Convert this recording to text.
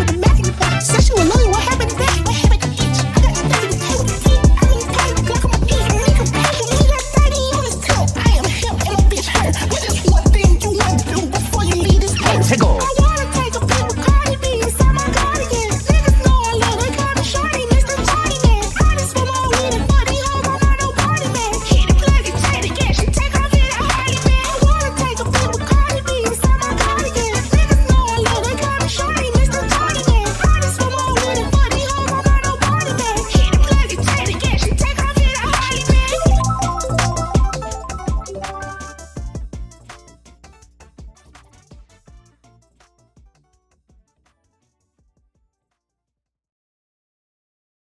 with a magnified sexual love.